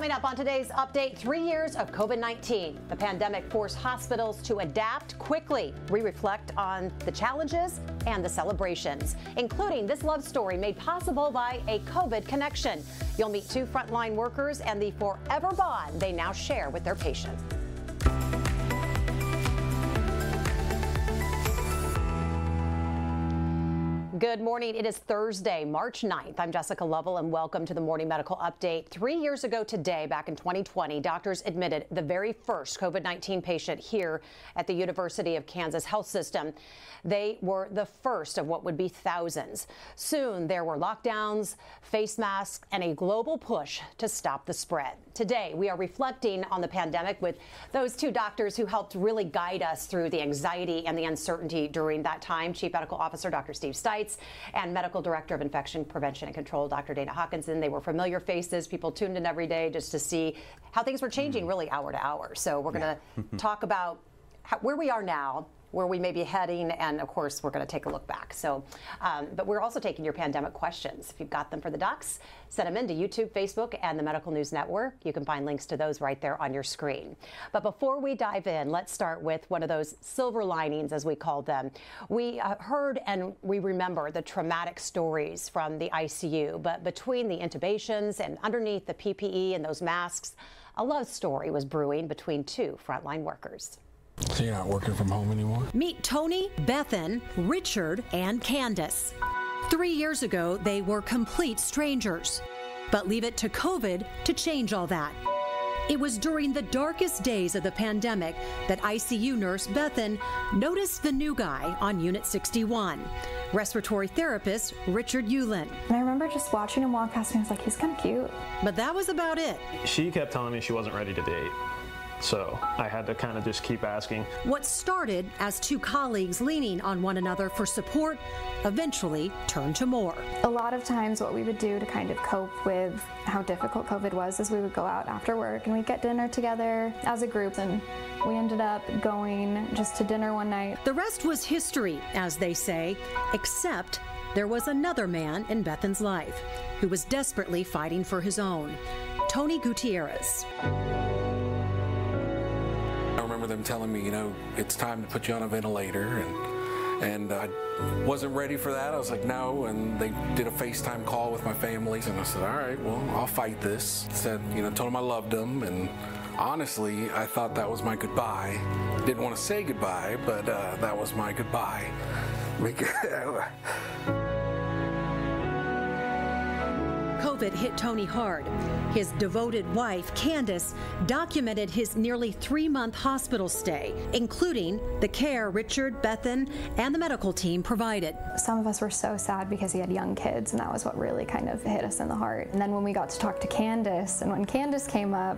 Coming up on today's update, three years of COVID 19. The pandemic forced hospitals to adapt quickly. We reflect on the challenges and the celebrations, including this love story made possible by a COVID connection. You'll meet two frontline workers and the forever bond they now share with their patients. Good morning. It is Thursday, March 9th. I'm Jessica Lovell, and welcome to the Morning Medical Update. Three years ago today, back in 2020, doctors admitted the very first COVID 19 patient here at the University of Kansas Health System. They were the first of what would be thousands. Soon, there were lockdowns, face masks, and a global push to stop the spread. Today, we are reflecting on the pandemic with those two doctors who helped really guide us through the anxiety and the uncertainty during that time Chief Medical Officer Dr. Steve Stites and Medical Director of Infection Prevention and Control, Dr. Dana Hawkinson. They were familiar faces. People tuned in every day just to see how things were changing mm-hmm. really hour to hour. So we're going to talk about how, where we are now where we may be heading, and of course, we're going to take a look back. So, um, but we're also taking your pandemic questions. If you've got them for the docs, send them in to YouTube, Facebook, and the Medical News Network. You can find links to those right there on your screen. But before we dive in, let's start with one of those silver linings, as we call them. We uh, heard and we remember the traumatic stories from the ICU, but between the intubations and underneath the PPE and those masks, a love story was brewing between two frontline workers. So you're not working from home anymore? Meet Tony, Bethan, Richard, and Candice. Three years ago, they were complete strangers. But leave it to COVID to change all that. It was during the darkest days of the pandemic that ICU nurse Bethan noticed the new guy on Unit 61, respiratory therapist Richard Ulin. And I remember just watching him walk past me, I was like, he's kind of cute. But that was about it. She kept telling me she wasn't ready to date. So I had to kind of just keep asking. What started as two colleagues leaning on one another for support eventually turned to more. A lot of times, what we would do to kind of cope with how difficult COVID was is we would go out after work and we'd get dinner together as a group, and we ended up going just to dinner one night. The rest was history, as they say, except there was another man in Bethan's life who was desperately fighting for his own Tony Gutierrez remember them telling me, you know, it's time to put you on a ventilator, and and I wasn't ready for that. I was like, no, and they did a FaceTime call with my families, and I said, all right, well, I'll fight this. Said, you know, told them I loved them, and honestly, I thought that was my goodbye. Didn't want to say goodbye, but uh, that was my goodbye. COVID hit Tony hard. His devoted wife, Candice, documented his nearly three month hospital stay, including the care Richard, Bethan, and the medical team provided. Some of us were so sad because he had young kids, and that was what really kind of hit us in the heart. And then when we got to talk to Candice, and when Candice came up,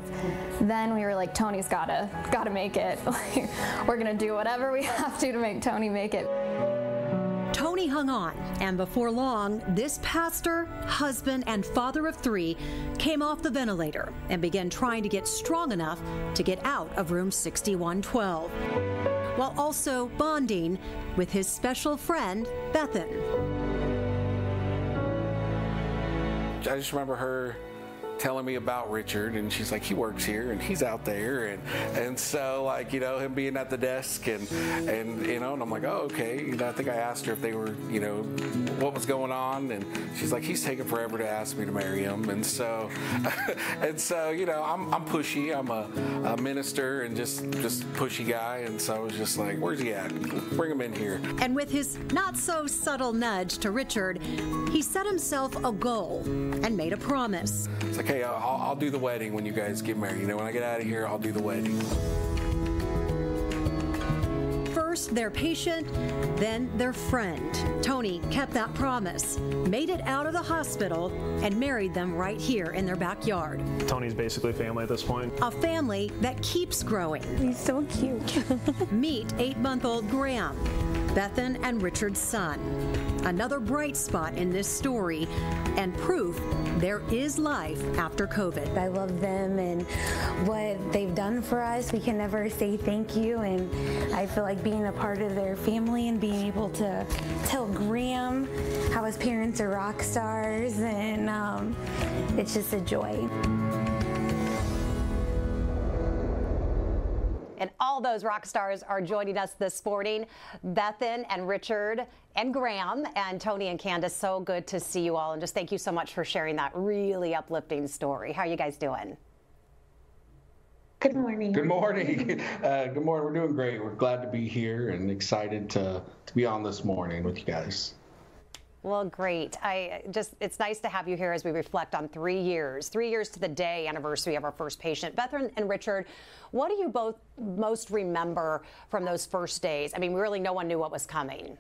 then we were like, Tony's gotta, gotta make it. we're gonna do whatever we have to to make Tony make it. Hung on, and before long, this pastor, husband, and father of three came off the ventilator and began trying to get strong enough to get out of room 6112, while also bonding with his special friend, Bethan. I just remember her telling me about Richard, and she's like, he works here and he's out there, and and so like you know him being at the desk and and you know, and I'm like, oh okay, you know, I think I asked her if they were you know what was going on, and she's like, he's taking forever to ask me to marry him, and so and so you know, I'm I'm pushy, I'm a, a minister and just just pushy guy, and so I was just like, where's he at? Bring him in here. And with his not so subtle nudge to Richard, he set himself a goal and made a promise. It's like, hey, uh, I'll, I'll do the wedding when you guys get married. You know, when I get out of here, I'll do the wedding. First, their patient, then their friend. Tony kept that promise, made it out of the hospital, and married them right here in their backyard. Tony's basically family at this point. A family that keeps growing. He's so cute. Meet eight month old Graham, Bethan and Richard's son. Another bright spot in this story and proof there is life after COVID. I love them and what they've done for us. We can never say thank you, and I feel like being a part of their family and being able to tell Graham how his parents are rock stars, and um, it's just a joy. Those rock stars are joining us this morning. Bethan and Richard and Graham and Tony and Candice, so good to see you all. And just thank you so much for sharing that really uplifting story. How are you guys doing? Good morning. Good morning. Uh, good morning. We're doing great. We're glad to be here and excited to, to be on this morning with you guys. Well, great. I just it's nice to have you here as we reflect on three years, three years to the day anniversary of our first patient. Beth and Richard, what do you both most remember from those first days? I mean, really, no one knew what was coming.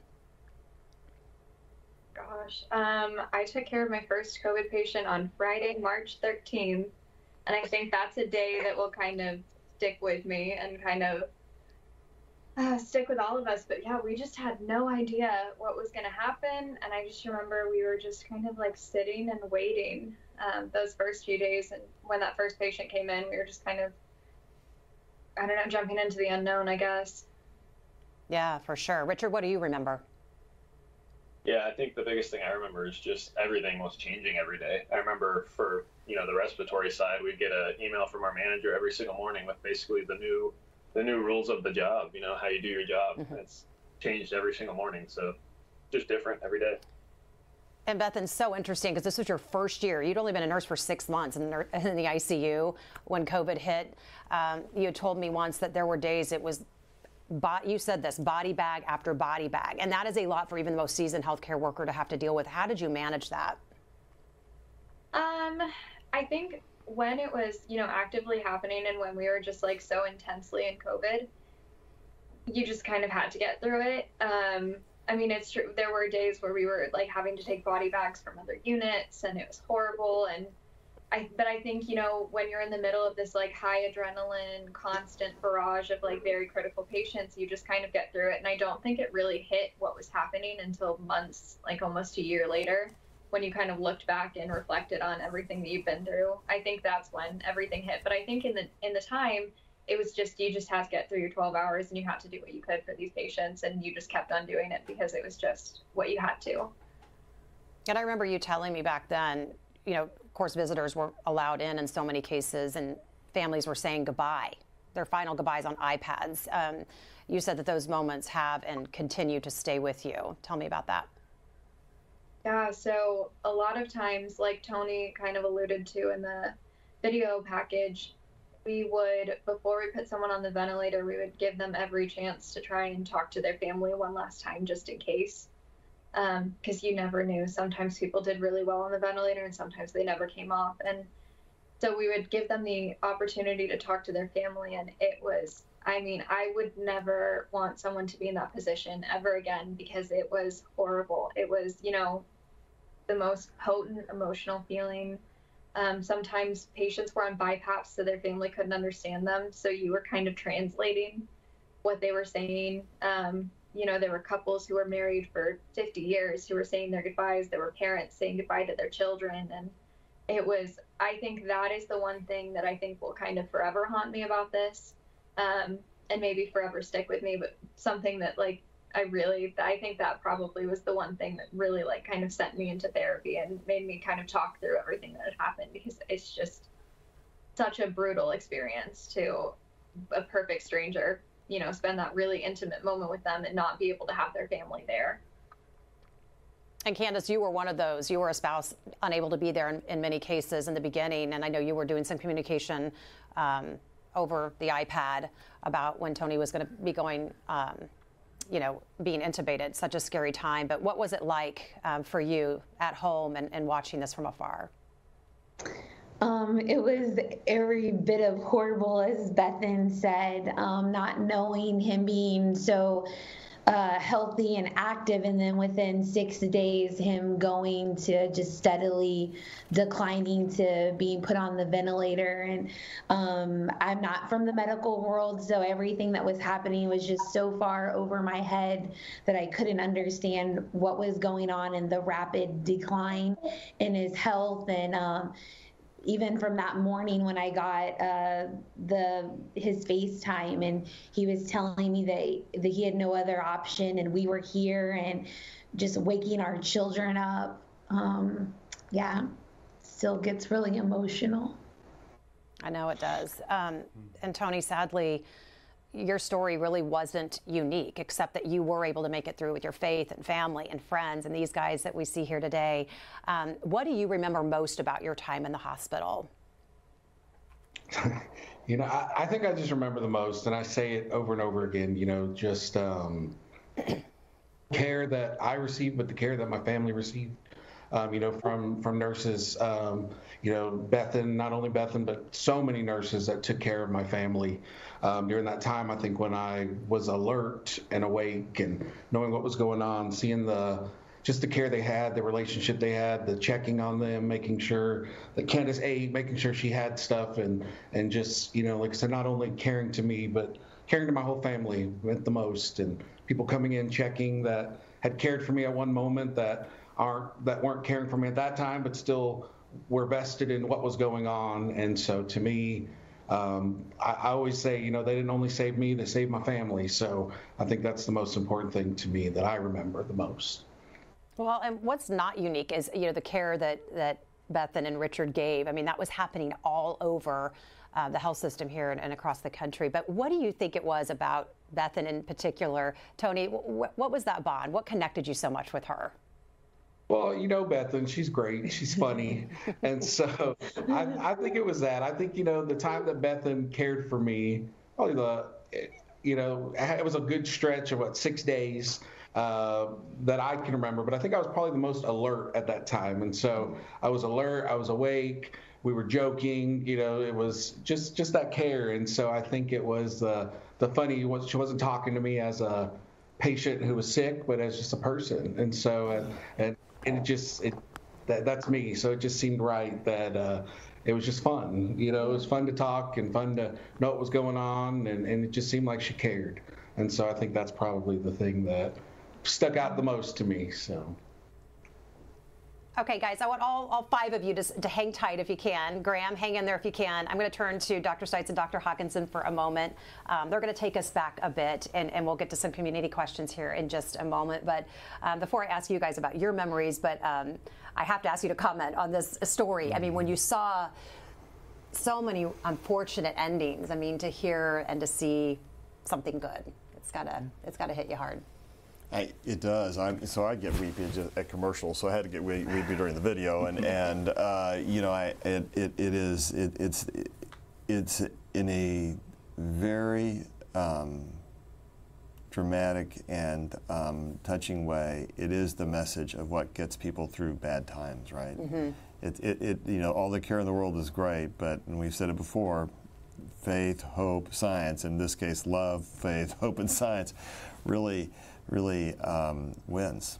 Gosh, um, I took care of my first COVID patient on Friday, March 13th, and I think that's a day that will kind of stick with me and kind of uh, stick with all of us. But yeah, we just had no idea what was going to happen. And I just remember we were just kind of like sitting and waiting um, those first few days. And when that first patient came in, we were just kind of, I don't know, jumping into the unknown, I guess. Yeah, for sure. Richard, what do you remember? Yeah, I think the biggest thing I remember is just everything was changing every day. I remember for you know the respiratory side, we'd get an email from our manager every single morning with basically the new the new rules of the job. You know how you do your job. Mm-hmm. It's changed every single morning, so just different every day. And Bethan, so interesting because this was your first year. You'd only been a nurse for six months in the, in the ICU when COVID hit. Um, you had told me once that there were days it was, you said this, body bag after body bag. And that is a lot for even the most seasoned healthcare worker to have to deal with. How did you manage that? Um, I think when it was, you know, actively happening and when we were just like so intensely in COVID, you just kind of had to get through it. Um, I mean, it's true. There were days where we were like having to take body bags from other units, and it was horrible. And I, but I think you know when you're in the middle of this like high adrenaline, constant barrage of like very critical patients, you just kind of get through it. And I don't think it really hit what was happening until months, like almost a year later when you kind of looked back and reflected on everything that you've been through. I think that's when everything hit. But I think in the in the time, it was just you just had to get through your 12 hours and you had to do what you could for these patients and you just kept on doing it because it was just what you had to. And I remember you telling me back then, you know, of course visitors were allowed in in so many cases and families were saying goodbye, their final goodbyes on iPads. Um, you said that those moments have and continue to stay with you. Tell me about that. Yeah, so a lot of times, like Tony kind of alluded to in the video package, we would, before we put someone on the ventilator, we would give them every chance to try and talk to their family one last time just in case. Because um, you never knew. Sometimes people did really well on the ventilator and sometimes they never came off. And so we would give them the opportunity to talk to their family. And it was, I mean, I would never want someone to be in that position ever again because it was horrible. It was, you know, the most potent emotional feeling. Um, sometimes patients were on BiPAPs, so their family couldn't understand them. So you were kind of translating what they were saying. Um, you know, there were couples who were married for 50 years who were saying their goodbyes. There were parents saying goodbye to their children. And it was, I think that is the one thing that I think will kind of forever haunt me about this. Um, and maybe forever stick with me, but something that like I really, I think that probably was the one thing that really like kind of sent me into therapy and made me kind of talk through everything that had happened because it's just such a brutal experience to a perfect stranger, you know, spend that really intimate moment with them and not be able to have their family there. And Candice, you were one of those. You were a spouse unable to be there in, in many cases in the beginning. And I know you were doing some communication um, over the iPad about when Tony was going to be going um, you know, being intubated, such a scary time. But what was it like um, for you at home and, and watching this from afar? Um, it was every bit of horrible, as Bethan said, um, not knowing him being so uh, healthy and active, and then within six days, him going to just steadily declining to being put on the ventilator. And um, I'm not from the medical world, so everything that was happening was just so far over my head that I couldn't understand what was going on and the rapid decline in his health and. Um, even from that morning when I got uh, the his FaceTime and he was telling me that that he had no other option and we were here and just waking our children up. Um, yeah, still gets really emotional. I know it does. Um, and Tony, sadly, your story really wasn't unique, except that you were able to make it through with your faith and family and friends and these guys that we see here today. Um, what do you remember most about your time in the hospital? you know, I, I, think I just remember the most, and I say it over and over again, you know, just um, care that I received, but the care that my family received. Um, you know, from from nurses, um, you know, Bethan, not only Bethan, but so many nurses that took care of my family um, during that time. I think when I was alert and awake and knowing what was going on, seeing the just the care they had, the relationship they had, the checking on them, making sure that Candice ate, making sure she had stuff, and and just you know, like I said, not only caring to me, but caring to my whole family meant the most. And people coming in checking that had cared for me at one moment that aren't that weren't caring for me at that time, but still were vested in what was going on. And so to me, um, I, I, always say, you know, they didn't only save me, they saved my family. So I think that's the most important thing to me that I remember the most. Well, and what's not unique is, you know, the care that, that Bethan and Richard gave. I mean, that was happening all over uh, the health system here and, and, across the country. But what do you think it was about Bethan in particular? Tony, wh- what was that bond? What connected you so much with her? Well, you know Bethan, she's great. She's funny. and so I, I, think it was that. I think, you know, the time that Bethan cared for me, probably the, you know, it was a good stretch of what, six days uh, that I can remember. But I think I was probably the most alert at that time. And so I was alert, I was awake. We were joking, you know, it was just just that care. And so I think it was uh, the funny, she wasn't talking to me as a patient who was sick, but as just a person. And so, uh, and and it just it that that's me. So it just seemed right that uh, it was just fun. You know, it was fun to talk and fun to know what was going on, and, and it just seemed like she cared. And so I think that's probably the thing that stuck out the most to me. So. Okay, guys, I want all, all five of you to, to hang tight if you can. Graham, hang in there if you can. I'm going to turn to Dr. Stites and Dr. Hawkinson for a moment. Um, they're going to take us back a bit, and, and we'll get to some community questions here in just a moment. But um, before I ask you guys about your memories, but um, I have to ask you to comment on this story. I mean, when you saw so many unfortunate endings, I mean, to hear and to see something good, it's gotta, it's gotta hit you hard. I, it does. I'm, so I get weepy at commercials, so I had to get weepy during the video, and and uh, you know, I it, it, it is it, it's it, it's in a very um, dramatic and um, touching way. It is the message of what gets people through bad times, right? Mm-hmm. It, it, it you know all the care in the world is great, but and we've said it before, faith, hope, science. In this case, love, faith, hope, and science, really really um, wins.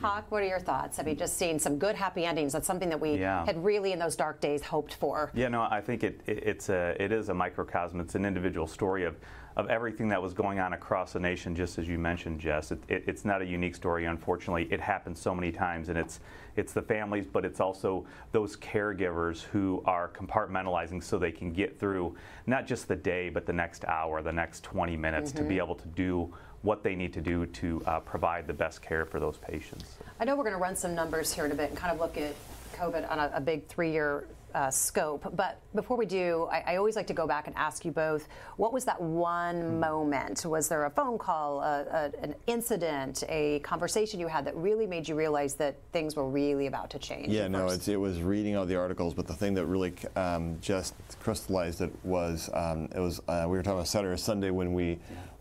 Hawk, what are your thoughts? Have you just seen some good happy endings? That's something that we yeah. had really in those dark days hoped for. Yeah, no, I think it, it, it's a it is a microcosm. It's an individual story of of everything that was going on across the nation. Just as you mentioned, Jess, it, it, it's not a unique story. Unfortunately, it happens so many times, and it's it's the families, but it's also those caregivers who are compartmentalizing so they can get through not just the day, but the next hour, the next 20 minutes mm-hmm. to be mm-hmm. able to do what they need to do to uh, provide the best care for those patients. I know we're going to run some numbers here in a bit and kind of look at COVID on a, a big three year uh, scope. But before we do, I, I, always like to go back and ask you both what was that one moment? Was there a phone call, a, a, an incident, a conversation you had that really made you realize that things were really about to change? Yeah, no, it was reading all the articles, but the thing that really um, just crystallized it was um, it was uh, we were talking about Saturday or Sunday when we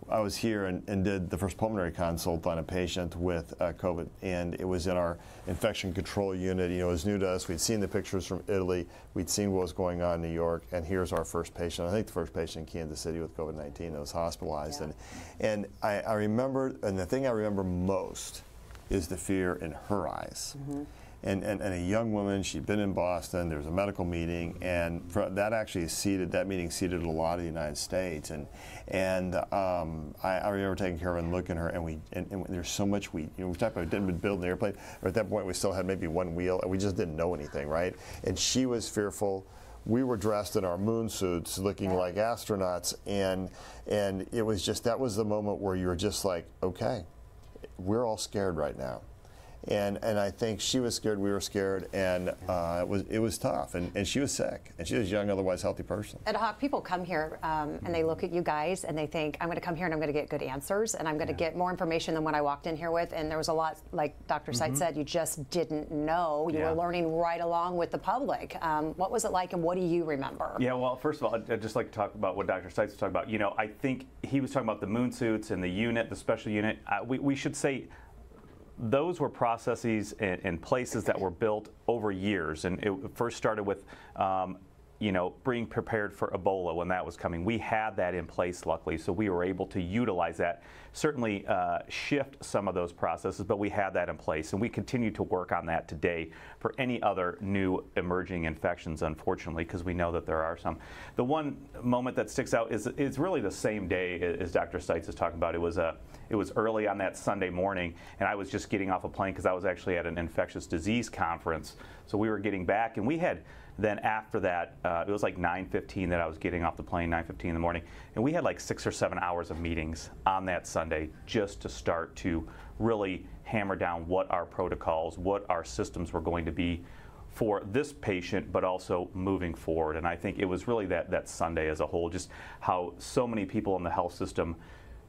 I was here and, and, did the first pulmonary consult on a patient with uh, COVID, and it was in our infection control unit. You know, it was new to us. We'd seen the pictures from Italy. We'd seen what was going on in New York, and here's our first patient. I think the first patient in Kansas City with COVID-19 that was hospitalized, yeah. and and I, I, remember, and the thing I remember most is the fear in her eyes. Mm-hmm and, and, and, a young woman. She'd been in Boston. There was a medical meeting, and that actually seeded that meeting seeded a lot of the United States. And and um, I, I, remember taking care of her and looking at her, and we and, and there's so much we you know we talked about didn't build an airplane. Or at that point, we still had maybe one wheel, and we just didn't know anything, right? And she was fearful we were dressed in our moon suits looking like astronauts and and it was just that was the moment where you were just like okay we're all scared right now and and I think she was scared, we were scared, and uh, it was it was tough, and, and she was sick, and she was a young, otherwise healthy person. And Hawk people come here um, and they look at you guys and they think, I'm going to come here and I'm going to get good answers and I'm going to yeah. get more information than what I walked in here with. And there was a lot, like Dr. Mm-hmm. Stites said, you just didn't know. You yeah. were learning right along with the public. Um, what was it like, and what do you remember? Yeah, well, first of all, I'd just like to talk about what Dr. Stites was talking about. You know, I think he was talking about the moon suits and the unit, the special unit. Uh, we, we should say those were processes and, and, places that were built over years. And it first started with, um, you know, being prepared for Ebola when that was coming. We had that in place, luckily, so we were able to utilize that. Certainly uh, shift some of those processes, but we had that in place, and we continue to work on that today for any other new emerging infections, unfortunately, because we know that there are some. The one moment that sticks out is it's really the same day as Dr. Stites is talking about. It was a it was early on that Sunday morning, and I was just getting off a plane because I was actually at an infectious disease conference. So we were getting back, and we had then after that, uh, it was like 9:15 that I was getting off the plane, 9:15 in the morning, and we had like six or seven hours of meetings on that Sunday just to start to really hammer down what our protocols, what our systems were going to be for this patient, but also moving forward. And I think it was really that that Sunday as a whole, just how so many people in the health system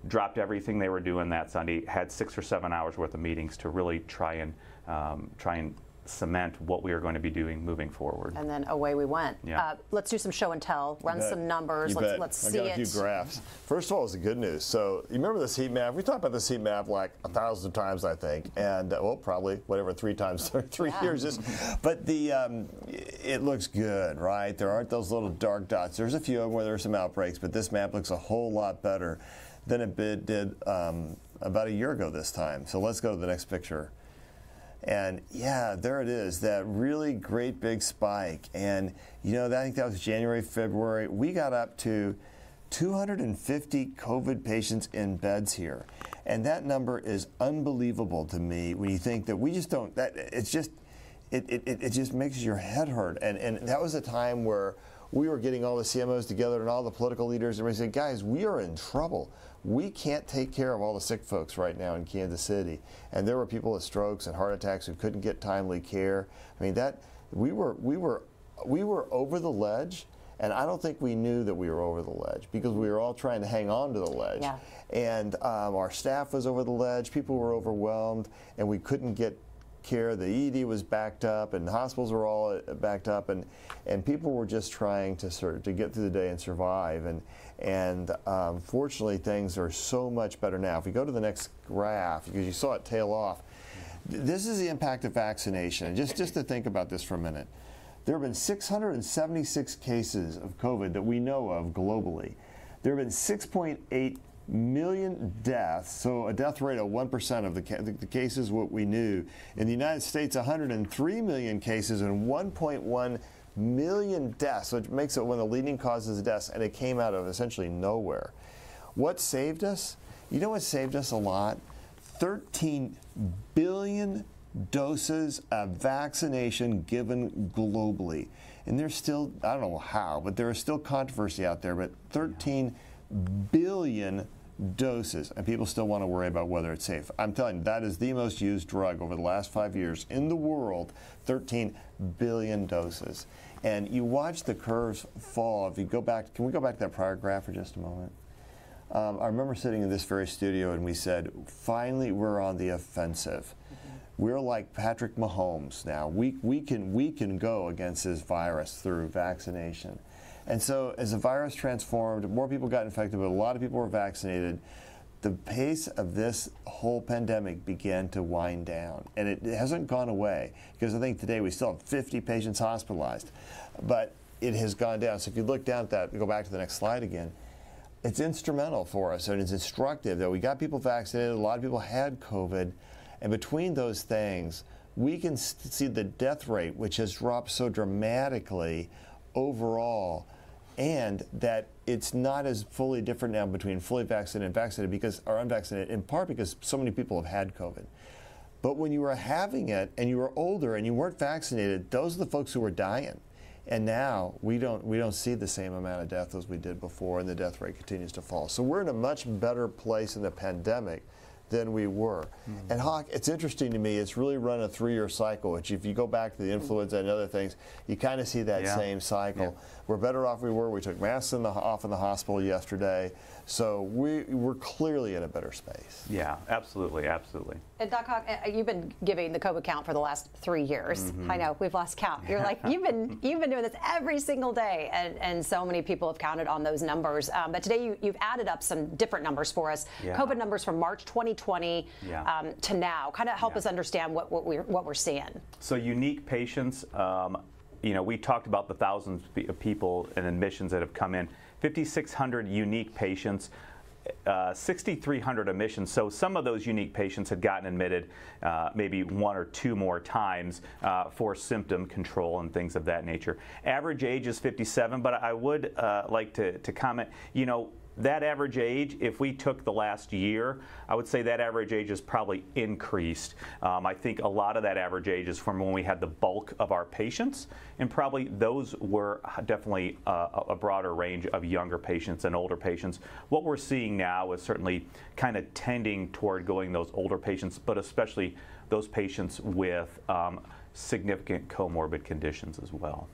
dropped everything they were doing that Sunday, had six or seven hours worth of meetings to really try and um, try and cement what we are going to be doing moving forward. And then away we went. Yeah. Uh, let's do some show and tell, run some numbers, you let's, let's see it. I got a few graphs. First of all, it's the good news. So you remember this heat map? We talked about this heat map like a thousand times, I think, and uh, well, probably whatever, three times, three yeah. years. Just, but the um, it looks good, right? There aren't those little dark dots. There's a few of them where there's some outbreaks, but this map looks a whole lot better than it did um, about a year ago this time. So let's go to the next picture. And yeah, there it is, that really great big spike. And you know, I think that was January, February. We got up to 250 COVID patients in beds here. And that number is unbelievable to me when you think that we just don't, that it's just, it, it, it just makes your head hurt. And, and that was a time where we were getting all the CMOs together and all the political leaders, and we said, guys, we are in trouble. We can't take care of all the sick folks right now in Kansas City. And there were people with strokes and heart attacks who couldn't get timely care. I mean, that we were we were we were over the ledge. And I don't think we knew that we were over the ledge because we were all trying to hang on to the ledge. Yeah. And um, our staff was over the ledge. People were overwhelmed, and we couldn't get care. The ED was backed up, and the hospitals were all uh, backed up, and and people were just trying to sort to get through the day and survive. And and um, fortunately, things are so much better now. If we go to the next graph, because you saw it tail off, this is the impact of vaccination. Just just to think about this for a minute, there have been 676 cases of COVID that we know of globally. There have been 6.8 million deaths, so a death rate of 1% of the, ca the, cases what we knew. In the United States, 103 million cases and 1.1 million deaths, which makes it one of the leading causes of deaths, and it came out of essentially nowhere. What saved us? You know what saved us a lot? 13 billion doses of vaccination given globally. And there's still, I don't know how, but there is still controversy out there, but 13 billion doses, and people still want to worry about whether it's safe. I'm telling you, that is the most used drug over the last five years in the world 13 billion doses. And you watch the curves fall. If you go back, can we go back to that prior graph for just a moment? Um, I remember sitting in this very studio and we said, finally, we're on the offensive. Mm-hmm. We're like Patrick Mahomes now. We, we, can, we can go against this virus through vaccination. And so as the virus transformed, more people got infected, but a lot of people were vaccinated. The pace of this whole pandemic began to wind down, and it hasn't gone away because I think today we still have 50 patients hospitalized, but it has gone down. So if you look down at that, go back to the next slide again. It's instrumental for us, and it's instructive that we got people vaccinated. A lot of people had COVID, and between those things, we can see the death rate, which has dropped so dramatically overall and that it's not as fully different now between fully vaccinated and vaccinated because or unvaccinated in part because so many people have had COVID. But when you were having it and you were older and you weren't vaccinated, those are the folks who were dying. And now we don't we don't see the same amount of death as we did before, and the death rate continues to fall. So we're in a much better place in the pandemic than we were. Mm-hmm. And Hawk, it's interesting to me, it's really run a three year cycle, which if you go back to the influenza and other things, you kind of see that Yeah. same cycle. Yeah. We're better off we were. We took masks in the, off in the hospital yesterday. So we, we're clearly in a better space. Yeah, absolutely, absolutely. And Doc Hawk, uh, you've been giving the COVID count for the last three years. Mm-hmm. I know we've lost count. You're like you've been you've been doing this every single day, and, and so many people have counted on those numbers. Um, but today you, you've added up some different numbers for us. Yeah. COVID numbers from March 2020 Yeah. um, to now. Kind of help Yeah. us understand what, what we're what we're seeing. So unique patients, um, you know, we talked about the thousands of people and admissions that have come in. 5,600 unique patients. Uh, 6,300 admissions. So some of those unique patients had gotten admitted uh, maybe one or two more times uh, for symptom control and things of that nature. Average age is 57, but I would uh, like to, to comment, you know, that average age, if we took the last year, I would say that average age has probably increased. Um, I think a lot of that average age is from when we had the bulk of our patients, and probably those were definitely a a broader range of younger patients and older patients. What we're seeing now is certainly kind of tending toward going those older patients, but especially those patients with um, significant comorbid conditions as well.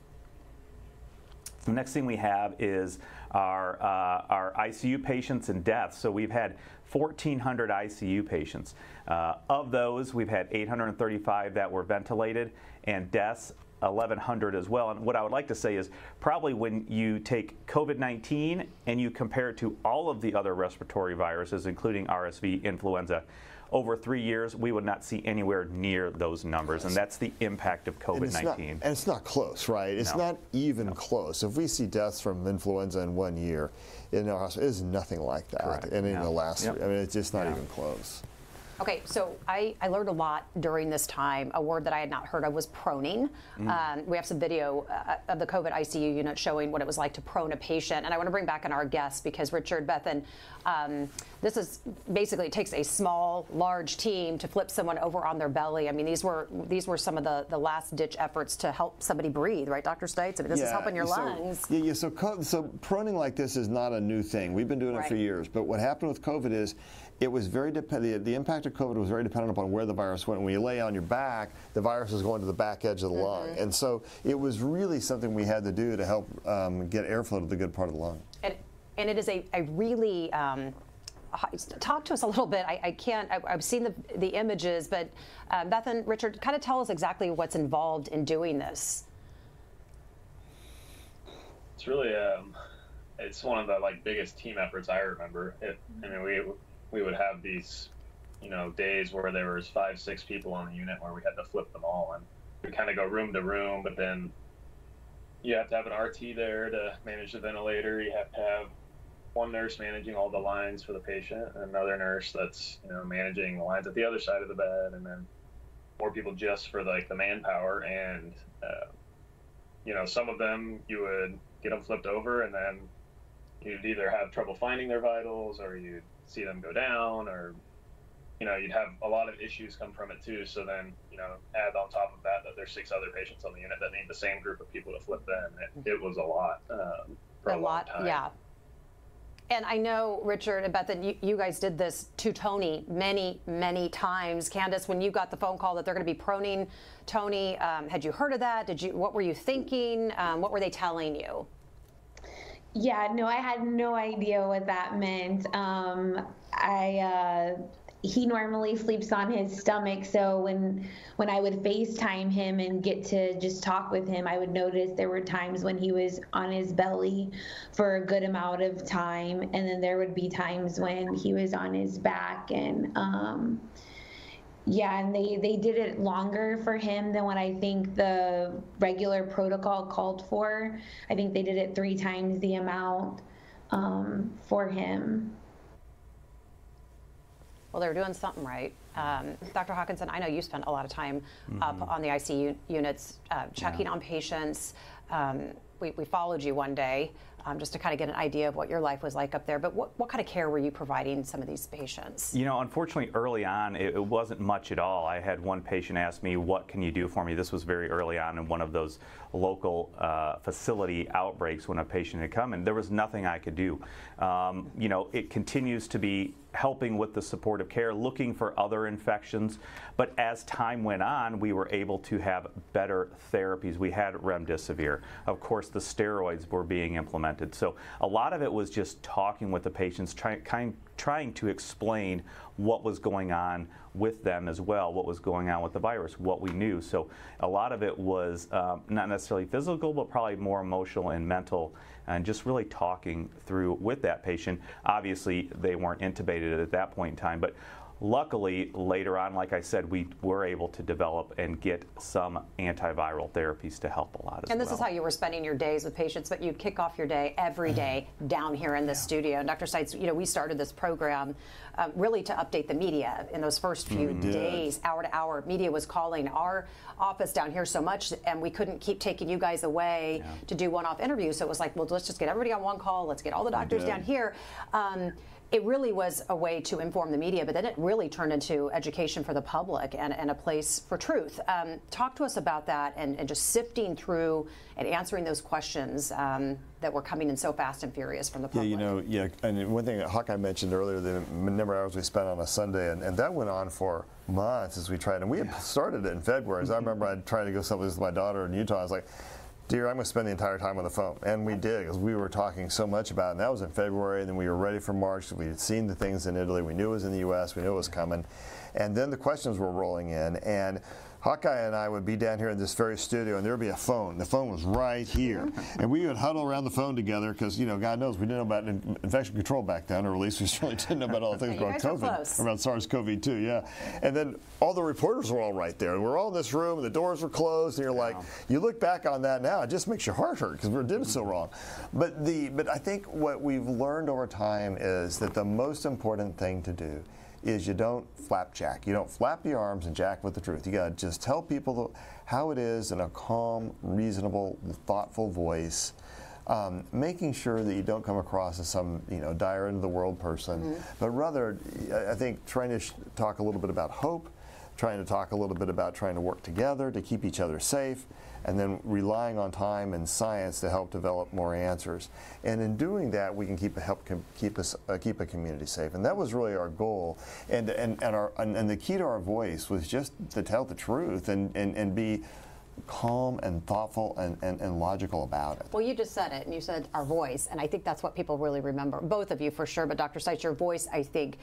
The next thing we have is our, uh, our ICU patients and deaths. So we've had 1,400 ICU patients. Uh, of those, we've had 835 that were ventilated, and deaths 1,100 as well. And what I would like to say is probably when you take COVID 19 and you compare it to all of the other respiratory viruses, including RSV, influenza, over three years, we would not see anywhere near those numbers. And that's the impact of COVID 19. And it's not close, right? It's No. not even close. If we see deaths from influenza in one year in our hospital, it's nothing like that. Correct. And in Yeah. the last, Yep. three- I mean, it's just not Yeah. even close. Okay, so I, I learned a lot during this time. A word that I had not heard of was proning. Um, we have some video uh, of the COVID ICU unit showing what it was like to prone a patient. And I want to bring back in our guests because Richard Bethan, um, this is basically it takes a small, large team to flip someone over on their belly. I mean, these were these were some of the, the last ditch efforts to help somebody breathe, right, Dr. Stites? I mean, this is helping your so, lungs. Yeah, yeah. So, co- so proning like this is not a new thing. We've been doing it for years. But what happened with COVID is, it was very dependent. The impact of COVID was very dependent upon where the virus went. When you lay on your back, the virus is going to the back edge of the lung, Mm-hmm. and so it was really something we had to do to help um, get airflow to the good part of the lung. And, and it is a, a really um, talk to us a little bit. I, I can't. I, I've seen the the images, but uh, Beth and Richard, kind of tell us exactly what's involved in doing this. it's really um, it's one of the like biggest team efforts I remember. It, I mean, we we would have these, you know, days where there was five, six people on the unit where we had to flip them all, and we kind of go room to room. But then you have to have an RT there to manage the ventilator. You have to have one nurse managing all the lines for the patient, and another nurse that's you know managing the lines at the other side of the bed, and then more people just for like the manpower and. Uh, you know, some of them you would get them flipped over, and then you'd either have trouble finding their vitals, or you'd see them go down, or you know, you'd have a lot of issues come from it too. So then, you know, add on top of that that there's six other patients on the unit that need the same group of people to flip them. It, it was a lot. Um, a, a lot, time. yeah. And I know, Richard and Beth, that you, you guys did this to Tony many, many times. Candice, when you got the phone call that they're going to be proning Tony, um, had you heard of that? Did you? What were you thinking? Um, what were they telling you? Yeah, no, I had no idea what that meant. Um, I uh, he normally sleeps on his stomach, so when when I would FaceTime him and get to just talk with him, I would notice there were times when he was on his belly for a good amount of time, and then there would be times when he was on his back and. Um, yeah, and they, they did it longer for him than what I think the regular protocol called for. I think they did it three times the amount um, for him. Well, they were doing something right. Um, Dr. Hawkinson, I know you spent a lot of time up on the ICU units uh, checking on patients. Um, we, we followed you one day um, just to kind of get an idea of what your life was like up there. But what, what kind of care were you providing some of these patients? You know, unfortunately, early on, it, it wasn't much at all. I had one patient ask me, What can you do for me? This was very early on in one of those local uh, facility outbreaks when a patient had come, and there was nothing I could do. Um, you know, it continues to be helping with the supportive care, looking for other infections. But as time went on, we were able to have better therapies. We had remdesivir. Of course, the steroids were being implemented. So a lot of it was just talking with the patients, trying, kind, trying to explain what was going on with them as well, what was going on with the virus, what we knew. So a lot of it was um, not necessarily physical, but probably more emotional and mental, and just really talking through with that patient. Obviously, they weren't intubated at that point in time, but Luckily, later on, like I said, we were able to develop and get some antiviral therapies to help a lot as And this well. is how you were spending your days with patients, but you'd kick off your day every day down here in the studio. And Dr. Stites, you know, we started this program um, really to update the media in those first few did. days, hour to hour. Media was calling our office down here so much, and we couldn't keep taking you guys away to do one-off interviews. So it was like, well, let's just get everybody on one call. Let's get all the doctors down here. Um, it really was a way to inform the media, but then it really turned into education for the public and, and a place for truth. Um, talk to us about that and, and, just sifting through and answering those questions um, that were coming in so fast and furious from the public. Yeah, you know, yeah, and one thing that Hawkeye mentioned earlier, the number of hours we spent on a Sunday, and, and that went on for months as we tried, and we had started it in February. As I remember, I tried to go someplace with my daughter in Utah. I was like, dear, I'm going to spend the entire time on the phone. And we did, because we were talking so much about it. And that was in February, and then we were ready for March. We had seen the things in Italy. We knew it was in the U.S. We knew it was coming. And then the questions were rolling in. And Hawkeye and I would be down here in this very studio, and there would be a phone. The phone was right here, and we would huddle around the phone together because you know, God knows, we didn't know about in- infection control back then, or at least we certainly didn't know about all the things about COVID, around SARS-CoV-2. Yeah, and then all the reporters were all right there, and we're all in this room, and the doors were closed, and you're like, you look back on that now, it just makes your heart hurt because we did it so wrong. But the, but I think what we've learned over time is that the most important thing to do is you don't flapjack. You don't flap your arms and jack with the truth. You got to just tell people how it is in a calm, reasonable, thoughtful voice. Um, making sure that you don't come across as some you know dire end of the world person, but rather, I I think trying to sh- talk a little bit about hope, trying to talk a little bit about trying to work together to keep each other safe, and then relying on time and science to help develop more answers. And in doing that, we can keep help keep us uh, keep a community safe. And that was really our goal. And and and our and, and the key to our voice was just to tell the truth and and, and be calm and thoughtful and, and, and logical about it. Well, you just said it, and you said our voice, and I think that's what people really remember. Both of you, for sure, but Dr. Stites, your voice, I think.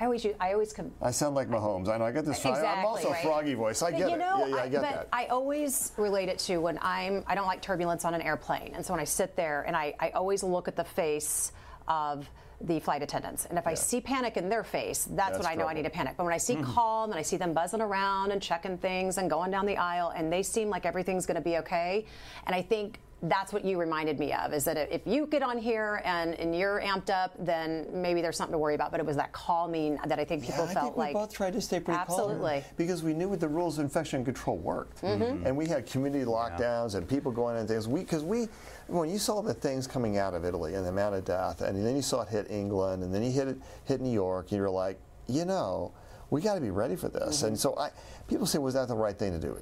I always, use- I always. Com- I sound like Mahomes. I know. I got this. Exactly, I'm also right? a froggy voice. I But get you it. know, yeah, yeah, I get but that. I always relate it to when I'm. I don't like turbulence on an airplane, and so when I sit there, and I, I always look at the face of the flight attendants, and if I see panic in their face, that's, That's when I know I need to panic. But when I see mm-hmm. calm and I see them buzzing around and checking things and going down the aisle, and they seem like everything's going to be okay, and I think. That's what you reminded me of is that if you get on here and, and you're amped up, then maybe there's something to worry about. But it was that calming that I think people yeah, I felt think like. we both tried to stay pretty Absolutely. calm because we knew what the rules of infection control worked, mm-hmm. and we had community lockdowns and people going in and things. Because we when you saw the things coming out of Italy and the amount of death, and then you saw it hit England, and then you hit it hit New York, and you were like, you know, we got to be ready for this. Mm-hmm. And so I, people say, was that the right thing to do?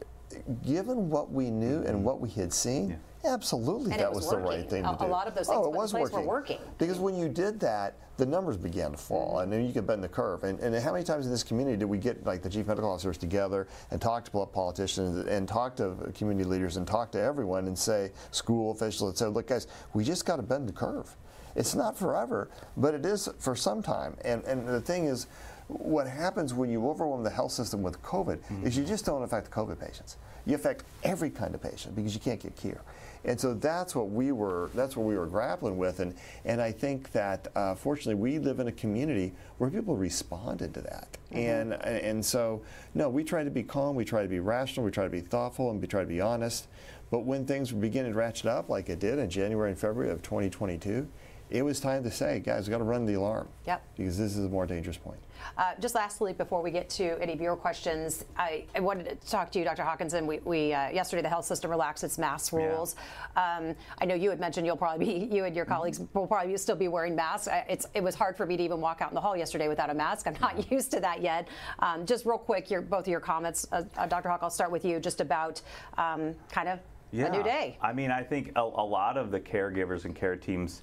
Given what we knew and mm-hmm. what we had seen. Absolutely, And that was was, the right working. thing A- to do. a lot of those oh, things oh, it was place were working. working. Because when you did that, the numbers began to fall, mm-hmm. and then you could bend the curve. And, and how many times in this community did we get like the chief medical officers together and talk to politicians and talk to community leaders and talk to everyone and say, school officials, and say, look, guys, we just got to bend the curve. It's not forever, but it is for some time. And, and the thing is, what happens when you overwhelm the health system with COVID mm-hmm. is you just don't affect the COVID patients. You affect every kind of patient because you can't get care. And so that's what we were that's what we were grappling with and and I think that uh, fortunately we live in a community where people responded to that. And and so no, we try to be calm, we try to be rational, we try to be thoughtful and we try to be honest. But when things were beginning to ratchet up like it did in January and February of 2022, it was time to say, guys, we got to run the alarm. Yep. Because this is a more dangerous point. Uh, just lastly, before we get to any of your questions, I, I wanted to talk to you, Dr. Hawkinson. We, we uh, yesterday the health system relaxed its mask rules. Yeah. Um, I know you had mentioned you'll probably be you and your colleagues mm-hmm. will probably still be wearing masks. It's it was hard for me to even walk out in the hall yesterday without a mask. I'm not mm-hmm. used to that yet. Um, just real quick, your both of your comments, uh, uh Dr. Hawk. I'll start with you, just about um, kind of yeah. a new day. I mean, I think a, a lot of the caregivers and care teams,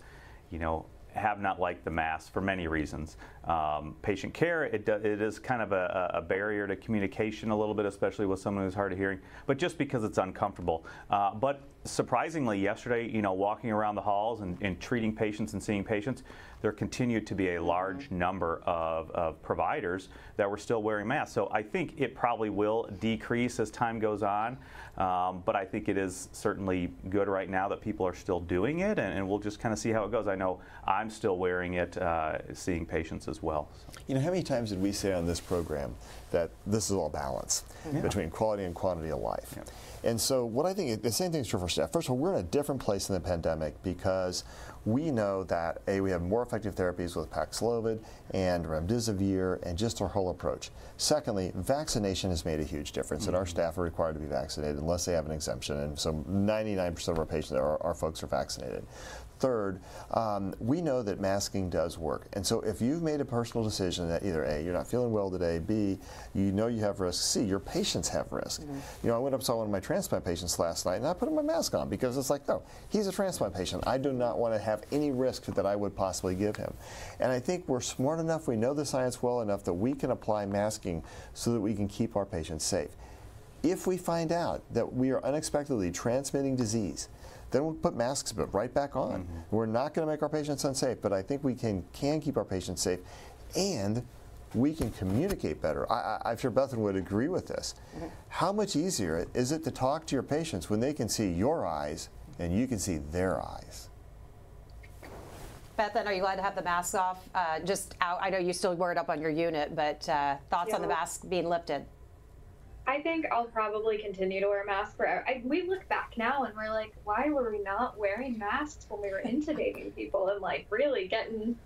you know, have not liked the mask for many reasons. Um, patient care, it, do, it is kind of a, a, barrier to communication a little bit, especially with someone who's hard of hearing, but just because it's uncomfortable. Uh, but surprisingly, yesterday, you know, walking around the halls and, and, treating patients and seeing patients, there continued to be a large mm-hmm. number of, of, providers that were still wearing masks. So I think it probably will decrease as time goes on, um, but I think it is certainly good right now that people are still doing it, and, and we'll just kind of see how it goes. I know I'm still wearing it, uh, seeing patients as well. So. You know, how many times did we say on this program that this is all balance yeah. between quality and quantity of life? Yeah. And so, what I think the same thing is true for staff. First of all, we're in a different place in the pandemic because we know that a we have more effective therapies with Paxlovid and remdesivir and just our whole approach. Secondly, vaccination has made a huge difference, mm-hmm. and our mm-hmm. staff are required to be vaccinated unless they have an exemption. And so, 99% of our patients, our, our folks, are vaccinated. Third, um, we know that masking does work. And so if you've made a personal decision that either A, you're not feeling well today, B, you know you have risk, C, your patients have risk. Mm-hmm. You know, I went up to saw one of my transplant patients last night and I put a mask on because it's like, no, he's a transplant patient. I do not want to have any risk that I would possibly give him. And I think we're smart enough, we know the science well enough that we can apply masking so that we can keep our patients safe. If we find out that we are unexpectedly transmitting disease, then we'll put masks right back on. Mm-hmm. We're not going to make our patients unsafe, but I think we can can keep our patients safe, and we can communicate better. I, I, am sure Bethan would agree with this. Mm-hmm. How much easier is it to talk to your patients when they can see your eyes and you can see their eyes? Bethan, are you glad to have the mask off? Uh, just out, I know you still wear it up on your unit, but uh, thoughts yeah. on the mask being lifted? I think I'll probably continue to wear a mask forever. I, we look back now and we're like, why were we not wearing masks when we were intubating people and like really getting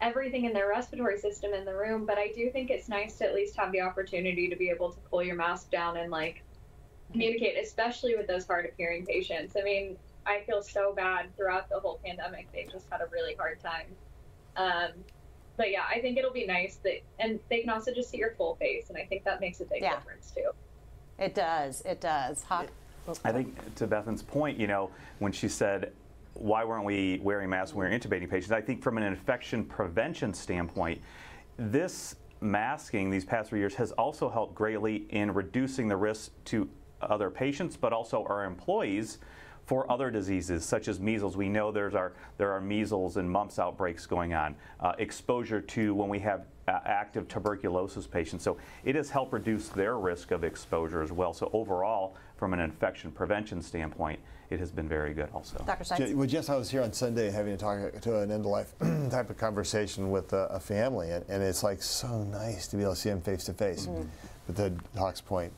everything in their respiratory system in the room? But I do think it's nice to at least have the opportunity to be able to pull your mask down and like communicate, especially with those hard of hearing patients. I mean, I feel so bad throughout the whole pandemic. They've just had a really hard time. Um, but yeah, I think it'll be nice that, and they can also just see your full face, and I think that makes a big yeah. difference too. It does. It does. Hawk? I think to Bethan's point, you know, when she said, why weren't we wearing masks when we were intubating patients? I think from an infection prevention standpoint, this masking these past three years has also helped greatly in reducing the risk to other patients, but also our employees for other diseases such as measles. We know there's our, there are measles and mumps outbreaks going on. Uh, exposure to when we have uh, active tuberculosis patients. So it has helped reduce their risk of exposure as well. So overall, from an infection prevention standpoint, it has been very good also. Dr. Stites? Well, Jess, I was here on Sunday having to talk to an end-of-life type of conversation with a, a family, and, and, it's like so nice to be able to see them face to face. Mm-hmm. But to Hawk's point,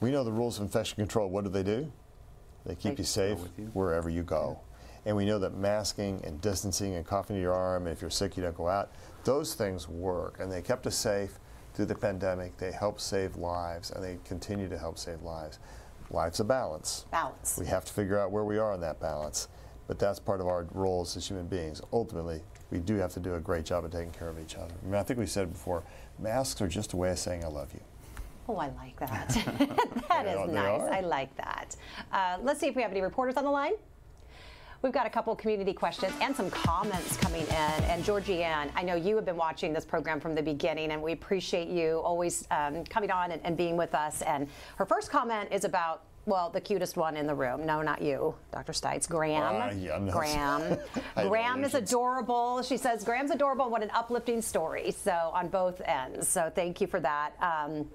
we know the rules of infection control. What do they do? They keep you safe you. wherever you go. Yeah. And we know that masking and distancing and coughing to your arm, and if you're sick, you don't go out, those things work. And they kept us safe through the pandemic. They helped save lives, and they continue to help save lives. Life's a balance. Balance. We have to figure out where we are in that balance. But that's part of our roles as human beings. Ultimately, we do have to do a great job of taking care of each other. I mean, I think we said before, masks are just a way of saying I love you. Oh, I like that. that is nice. I like that. Uh, let's see if we have any reporters on the line. We've got a couple community questions and some comments coming in. And Georgianne, I know you have been watching this program from the beginning, and we appreciate you always um, coming on and, and being with us. And her first comment is about well, the cutest one in the room. No, not you, Dr. Stites. Graham. Uh, yeah, Graham. Graham is adorable. She says Graham's adorable. What an uplifting story. So on both ends. So thank you for that. Um,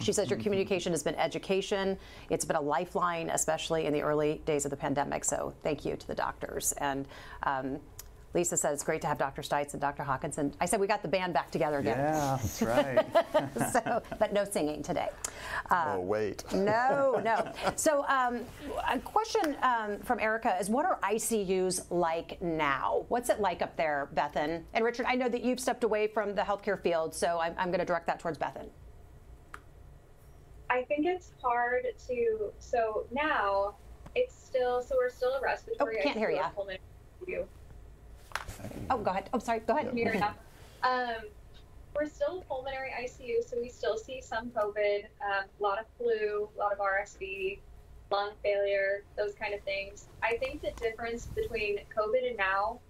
she says your communication has been education. It's been a lifeline, especially in the early days of the pandemic. So thank you to the doctors. And um, Lisa said it's great to have Dr. Stites and Dr. Hawkinson. I said we got the band back together again. Yeah, that's right. so, but no singing today. Uh, oh, wait. no, no. So, um, a question um, from Erica is what are ICUs like now? What's it like up there, Bethan? And Richard, I know that you've stepped away from the healthcare field, so I'm, I'm going to direct that towards Bethan. I think it's hard to. So now it's still. So we're still a respiratory. Oh, can't hear you. Oh, go ahead. I'm oh, sorry. Go ahead. Um, we're still pulmonary ICU, so we still see some COVID, um, a lot of flu, a lot of RSV, lung failure, those kind of things. I think the difference between COVID and now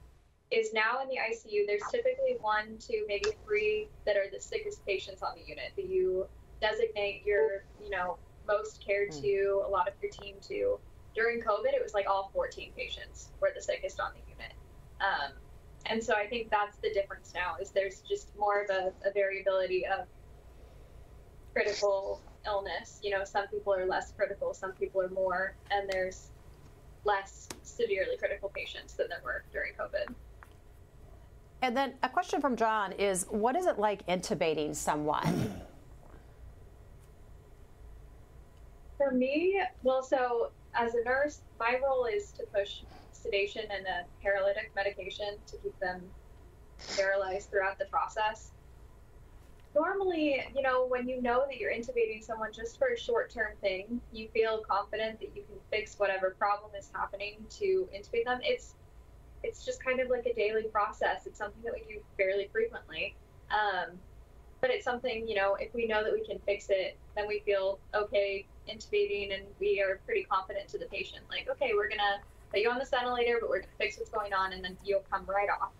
is now in the ICU, there's typically one, two, maybe three that are the sickest patients on the unit that you designate your, you know, most cared hmm. to, a lot of your team to. During COVID, it was like all 14 patients were the sickest on the unit. Um, and so I think that's the difference now is there's just more of a, a variability of critical illness. You know, some people are less critical, some people are more, and there's less severely critical patients than there were during COVID. And then a question from John is what is it like intubating someone? For me, well, so as a nurse, my role is to push sedation and a paralytic medication to keep them paralyzed throughout the process. Normally, you know, when you know that you're intubating someone just for a short term thing, you feel confident that you can fix whatever problem is happening to intubate them. It's it's just kind of like a daily process. It's something that we do fairly frequently. Um, but it's something, you know, if we know that we can fix it, then we feel okay intubating and we are pretty confident to the patient. Like, okay, we're going to put you on the ventilator, but we're going to fix what's going on and then you'll come right off.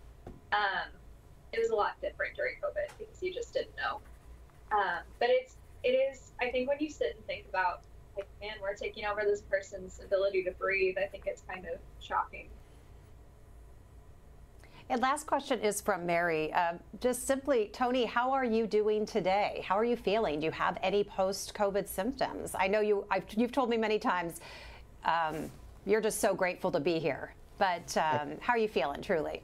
Um, it was a lot different during COVID because you just didn't know. Um, but it's, it is, I think when you sit and think about, like, man, we're taking over this person's ability to breathe, I think it's kind of shocking. And last question is from Mary. Uh, just simply, Tony, how are you doing today? How are you feeling? Do you have any post-COVID symptoms? I know you. I've, you've told me many times. Um, you're just so grateful to be here. But um, how are you feeling, truly?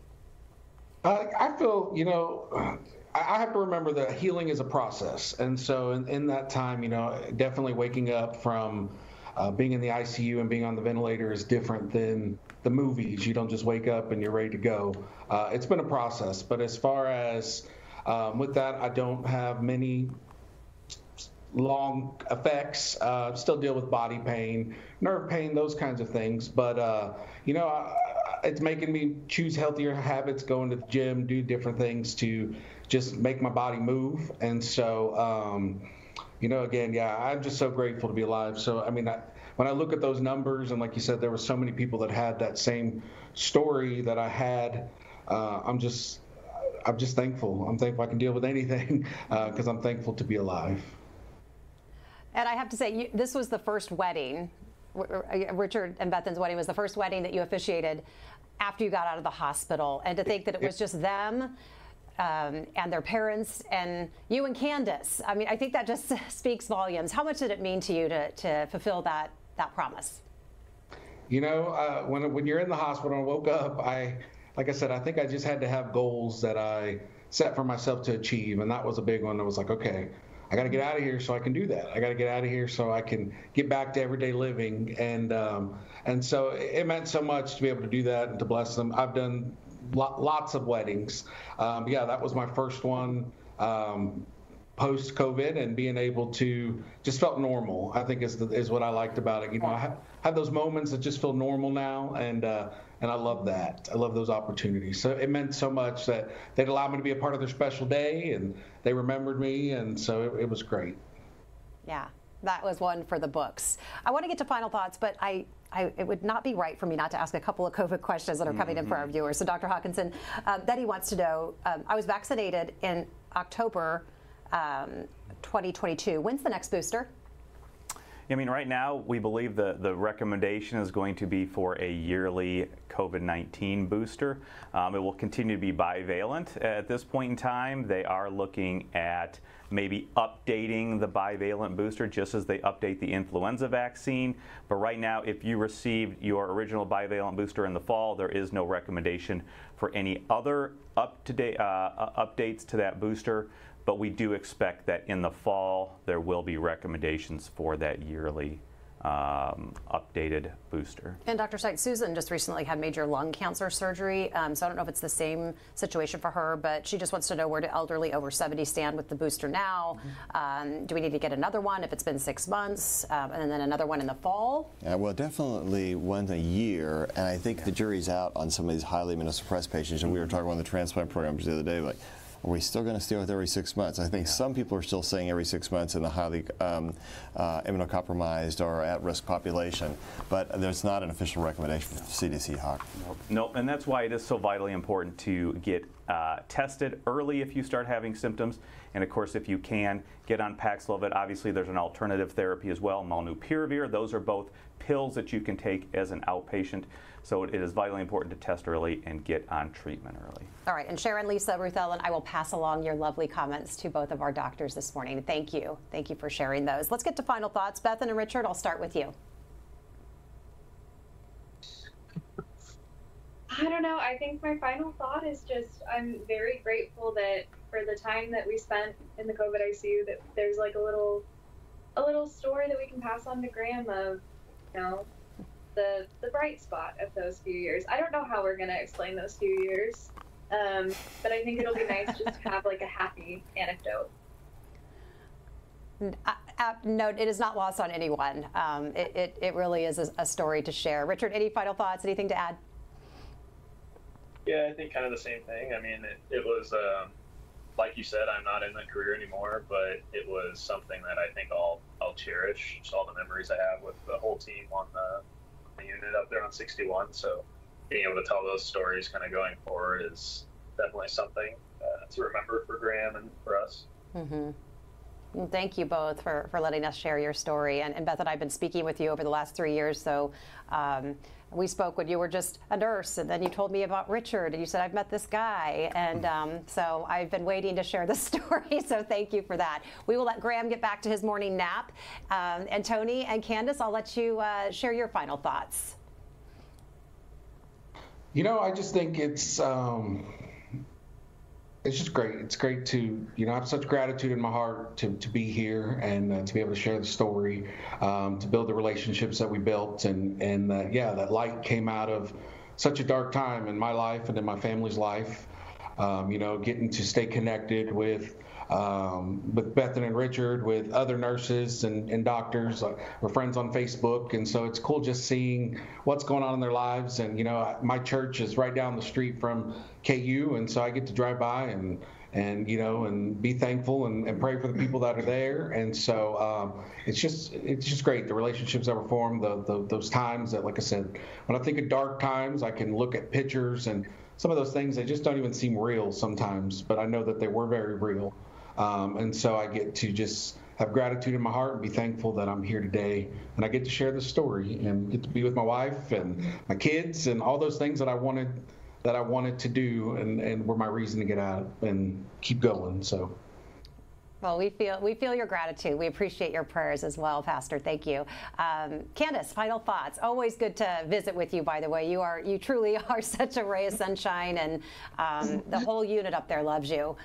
Uh, I feel, you know, I have to remember that healing is a process. And so in, in that time, you know, definitely waking up from uh, being in the ICU and being on the ventilator is different than the movies. You don't just wake up and you're ready to go. Uh, it's been a process. But as far as um, with that, I don't have many long effects. Uh, still deal with body pain, nerve pain, those kinds of things. But uh, you know, I, it's making me choose healthier habits, going to the gym, do different things to just make my body move. And so, um, you know, again, yeah, I'm just so grateful to be alive. So, I mean, I, when I look at those numbers, and like you said, there were so many people that had that same story that I had. Uh, I'm just, I'm just thankful. I'm thankful I can deal with anything because uh, I'm thankful to be alive. And I have to say, you, this was the first wedding. Richard and Bethan's wedding was the first wedding that you officiated after you got out of the hospital. And to think that it was just them um, and their parents and you and Candice. I mean, I think that just speaks volumes. How much did it mean to you to, to fulfill that, that promise? You know, uh, when, when you're in the hospital and woke up, I, like I said, I think I just had to have goals that I set for myself to achieve. And that was a big one. I was like, okay, I got to get out of here so I can do that. I got to get out of here so I can get back to everyday living. And um, and so it meant so much to be able to do that and to bless them. I've done lots of weddings. Um, yeah, that was my first one. Um, post COVID and being able to just felt normal. I think is the, is what I liked about it. You know, I have, have those moments that just feel normal now, and uh, and I love that. I love those opportunities. So it meant so much that they'd allow me to be a part of their special day, and they remembered me, and so it, it was great. Yeah, that was one for the books. I want to get to final thoughts, but I I, it would not be right for me not to ask a couple of COVID questions that are coming mm-hmm. in for our mm-hmm. viewers. So, Dr. Hawkinson, uh, Betty wants to know um, I was vaccinated in October um, 2022. When's the next booster? I mean, right now, we believe the, the recommendation is going to be for a yearly COVID 19 booster. Um, it will continue to be bivalent at this point in time. They are looking at maybe updating the bivalent booster just as they update the influenza vaccine. But right now, if you received your original bivalent booster in the fall, there is no recommendation for any other up to date uh, updates to that booster but we do expect that in the fall there will be recommendations for that yearly um, updated booster. And Dr. Stites, Susan just recently had major lung cancer surgery, um, so I don't know if it's the same situation for her, but she just wants to know where do elderly over 70 stand with the booster now? Mm-hmm. Um, do we need to get another one if it's been six months, um, and then another one in the fall? Yeah, well, definitely one a year, and I think the jury's out on some of these highly immunosuppressed patients. And we were talking about the transplant programs the other day, like are we still going to stay with every six months? I think yeah. some people are still saying every six months in the highly um, uh, immunocompromised or at-risk population, but there's not an official recommendation from CDC Hawk. Nope. nope, and that's why it is so vitally important to get uh, tested early if you start having symptoms. And of course, if you can, get on Paxlovid. Obviously, there's an alternative therapy as well, molnupiravir. Those are both pills that you can take as an outpatient. So it is vitally important to test early and get on treatment early. All right, and Sharon, Lisa, Ruth Ellen, I will pass along your lovely comments to both of our doctors this morning. Thank you. Thank you for sharing those. Let's get to final thoughts. Bethan and Richard, I'll start with you. I don't know. I think my final thought is just I'm very grateful that for the time that we spent in the COVID ICU, that there's like a little, a little story that we can pass on to Graham of, you know, the the bright spot of those few years. I don't know how we're gonna explain those few years, um, but I think it'll be nice just to have like a happy anecdote. Uh, uh, no, it is not lost on anyone. Um, it, it, it, really is a, a, story to share. Richard, any final thoughts? Anything to add? Yeah, I think kind of the same thing. I mean, it, it was, um, like you said, I'm not in that career anymore, but it was something that I think I'll I'll cherish. Just all the memories I have with the whole team on the the unit up there on 61. So being able to tell those stories kind of going forward is definitely something uh, to remember for Graham and for us. Mm-hmm. Thank you both for, for letting us share your story. And, and Bethan I have been speaking with you over the last three years. So um, we spoke when you were just a nurse, and then you told me about Richard, and you said, I've met this guy. And um, so I've been waiting to share the story. So thank you for that. We will let Graham get back to his morning nap. Um, and Tony and Candice, I'll let you uh, share your final thoughts. You know, I just think it's. It's just great. It's great to, you know, I have such gratitude in my heart to, to be here and uh, to be able to share the story, um, to build the relationships that we built. And, and uh, yeah, that light came out of such a dark time in my life and in my family's life. Um, you know, getting to stay connected with um, with Bethan and Richard, with other nurses and, and doctors. Uh, we're friends on Facebook, and so it's cool just seeing what's going on in their lives. And you know, my church is right down the street from KU, and so I get to drive by and and you know and be thankful and, and pray for the people that are there. And so um, it's just it's just great the relationships that were formed, the, the those times that, like I said, when I think of dark times, I can look at pictures and some of those things they just don't even seem real sometimes, but I know that they were very real. Um, and so I get to just have gratitude in my heart and be thankful that I'm here today and I get to share the story and get to be with my wife and my kids and all those things that I wanted that I wanted to do and, and were my reason to get out and keep going. So well, we feel we feel your gratitude. We appreciate your prayers as well, Pastor. Thank you, um, Candice. Final thoughts. Always good to visit with you. By the way, you are you truly are such a ray of sunshine, and um, the whole unit up there loves you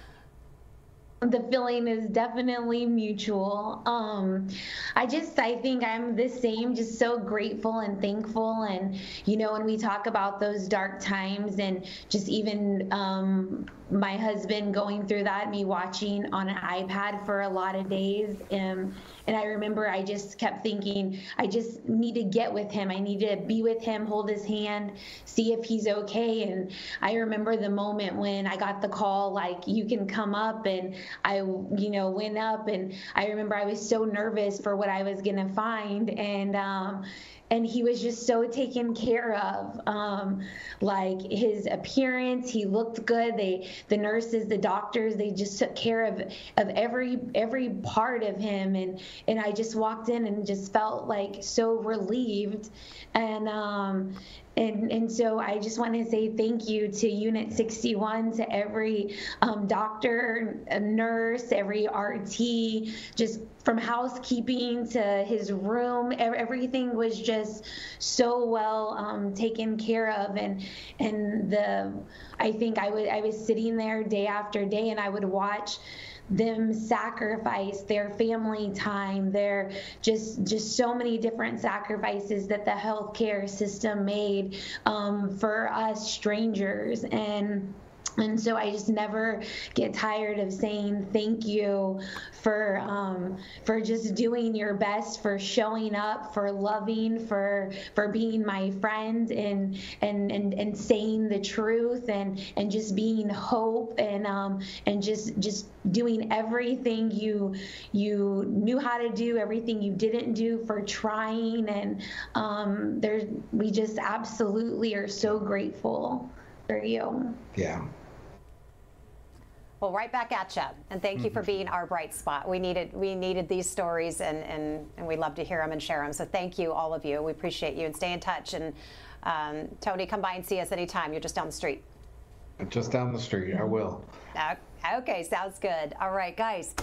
the feeling is definitely mutual. Um, I just, I think I'm the same, just so grateful and thankful. And, you know, when we talk about those dark times and just even um, my husband going through that, me watching on an iPad for a lot of days. Um, and I remember I just kept thinking, I just need to get with him. I need to be with him, hold his hand, see if he's okay. And I remember the moment when I got the call, like, you can come up. And I, you know, went up. And I remember I was so nervous for what I was going to find. And, um, and he was just so taken care of. Um, like his appearance, he looked good. They, the nurses, the doctors, they just took care of of every every part of him, and and I just walked in and just felt like so relieved, and um, and, and so I just want to say thank you to Unit 61, to every um, doctor, nurse, every RT, just from housekeeping to his room. Everything was just so well um, taken care of. And, and the, I think I, would, I was sitting there day after day and I would watch them sacrifice their family time, their just just so many different sacrifices that the healthcare system made um, for us strangers. And and so I just never get tired of saying thank you for um, for just doing your best, for showing up, for loving, for for being my friend, and and and, and saying the truth, and and just being hope, and um, and just just doing everything you you knew how to do, everything you didn't do, for trying, and um, there we just absolutely are so grateful for you. Yeah. Well, right back at you, and thank you for mm-hmm. being our bright spot. We needed we needed these stories, and and and we love to hear them and share them. So thank you, all of you. We appreciate you, and stay in touch. And um, Tony, come by and see us anytime. You're just down the street. Just down the street. I will. Okay, sounds good. All right, guys.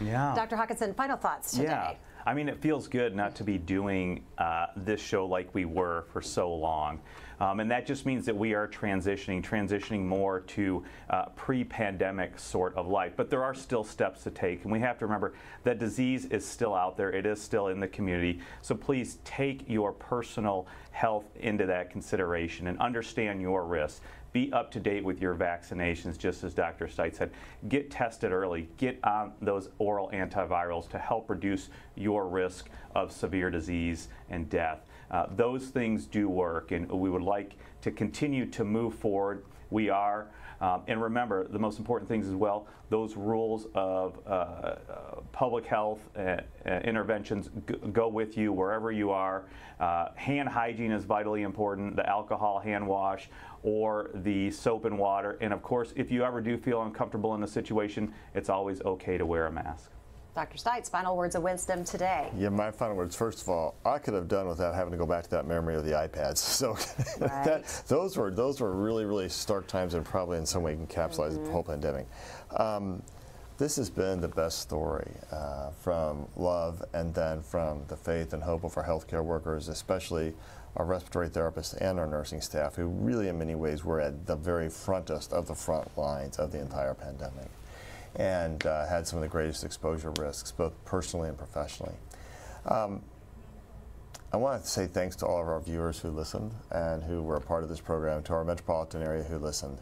Yeah. Dr. Hawkinson, final thoughts today. Yeah. I mean, it feels good not to be doing uh, this show like we were for so long. Um, and that just means that we are transitioning, transitioning more to uh, pre-pandemic sort of life. But there are still steps to take, and we have to remember that disease is still out there. It is still in the community. So please take your personal health into that consideration and understand your risks be up to date with your vaccinations, just as Dr. Stites said. Get tested early. Get on those oral antivirals to help reduce your risk of severe disease and death. Uh, those things do work, and we would like to continue to move forward. We are. Um, and remember, the most important things as well, those rules of uh, uh, public health uh, uh, interventions go with you wherever you are. Uh, hand hygiene is vitally important, the alcohol hand wash or the soap and water. And of course, if you ever do feel uncomfortable in a situation, it's always okay to wear a mask. Dr. Stites, final words of wisdom today. Yeah, my final words. First of all, I could have done without having to go back to that memory of the iPads. So right. that, those were those were really really stark times, and probably in some way encapsulated mm-hmm. the whole pandemic. Um, this has been the best story uh, from love and then from the faith and hope of our healthcare workers, especially our respiratory therapists and our nursing staff, who really in many ways were at the very frontest of the front lines of the entire pandemic and uh, had some of the greatest exposure risks, both personally and professionally. Um, I want to say thanks to all of our viewers who listened and who were a part of this program, to our metropolitan area who listened.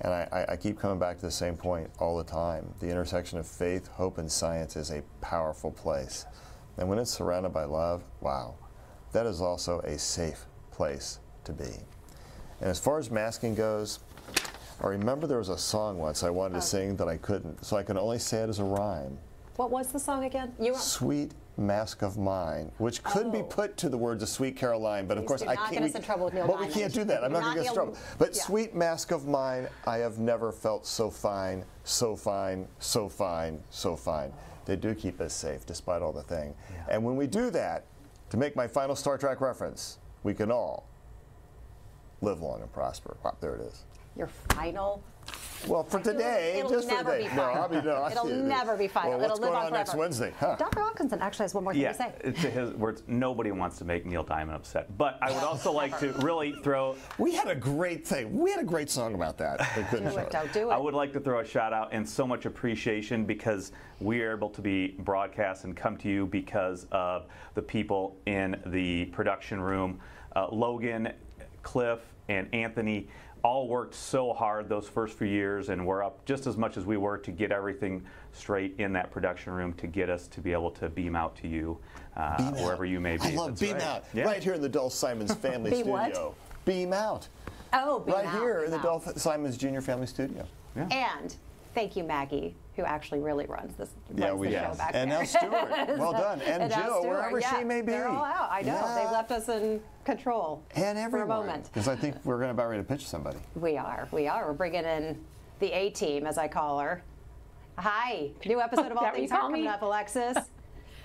And I, I, keep coming back to the same point all the time. The intersection of faith, hope, and science is a powerful place. And when it's surrounded by love, wow, that is also a safe place to be. And as far as masking goes, I remember there was a song once I wanted to oh. sing that I couldn't, so I can only say it as a rhyme. What was the song again? You Sweet Mask of Mine, which could oh. be put to the words of Sweet Caroline, but Please of course I can't. Get us in trouble with Neil but Diamond. we can't do that. I'm not, going to get in trouble. But yeah. Sweet Mask of Mine, I have never felt so fine, so fine, so fine, so fine. They do keep us safe despite all the thing. Yeah. And when we do that, to make my final Star Trek reference, we can all live long and prosper. Wow, there it is. Your final well, for today, it'll, just for today. No, I mean, no, it'll never be final. Well, it'll live on, on next Wednesday? Huh. Dr. Hawkinson actually has one more thing yeah, to say. to his words, nobody wants to make Neil Diamond upset. But I would also like to really throw. We had a great thing. We had a great song about that. do it, don't do it. I would like to throw a shout out and so much appreciation because we are able to be broadcast and come to you because of the people in the production room. Uh, Logan, Cliff, and Anthony all worked so hard those first few years and we're up just as much as we were to get everything straight in that production room to get us to be able to beam out to you uh, wherever you may be. I love That's Beam right. Out. Yeah. Right here in the Dolph C. Simons Family be Studio. What? Beam Out. Oh, Right out, here beam in the out. Dolph C. Simons Junior Family Studio. Yeah. And thank you, Maggie, who actually really runs this Yeah, runs we the have. show back And there. now Stuart. Well done. And now Jill, Stuart, wherever she may be. They're all out. I know. Yeah. They've left us in control And for a moment. Because I think we're going to about ready to pitch somebody. We are. We are. We're bringing in the A team, as I call her. Hi. New episode of All Things you Heart coming me? up, Alexis.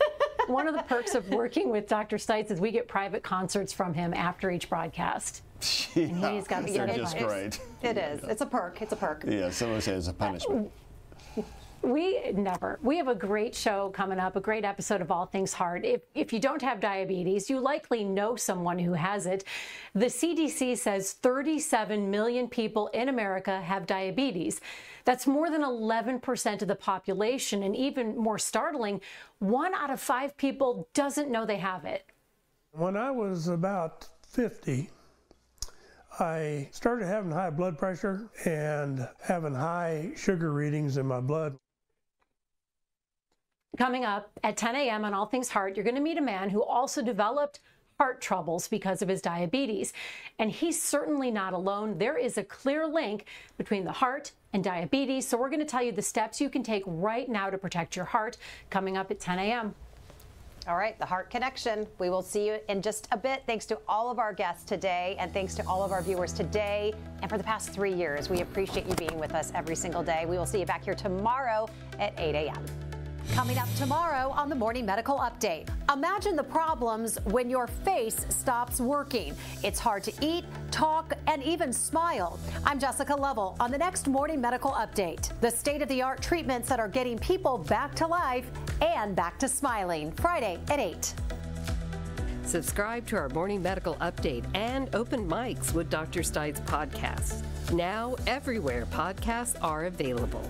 One of the perks of working with Dr. Stites is we get private concerts from him after each broadcast. Yeah, he's got the they're good just great. It is. It's a perk. It's a perk. Yeah, someone says it's a punishment. We never. We have a great show coming up, a great episode of All Things Heart. If, if you don't have diabetes, you likely know someone who has it. The CDC says 37 million people in America have diabetes. That's more than 11% of the population. And even more startling, one out of five people doesn't know they have it. When I was about 50, I started having high blood pressure and having high sugar readings in my blood. Coming up at 10 a.m. on All Things Heart, you're going to meet a man who also developed heart troubles because of his diabetes. And he's certainly not alone. There is a clear link between the heart and diabetes. So we're going to tell you the steps you can take right now to protect your heart coming up at 10 a.m. All right, the Heart Connection. We will see you in just a bit. Thanks to all of our guests today, and thanks to all of our viewers today and for the past three years. We appreciate you being with us every single day. We will see you back here tomorrow at 8 a.m. Coming up tomorrow on the Morning Medical Update. Imagine the problems when your face stops working. It's hard to eat, talk, and even smile. I'm Jessica Lovell on the next Morning Medical Update. The state of the art treatments that are getting people back to life and back to smiling. Friday at 8. Subscribe to our morning medical update and open mics with Dr. Stites podcast. Now, everywhere podcasts are available.